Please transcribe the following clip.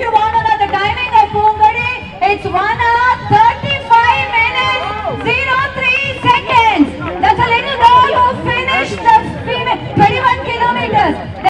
you want to know the timing of Pungadi, it's 1 hour 35 minutes 03 seconds. That's a little girl who finished the 21 kilometers.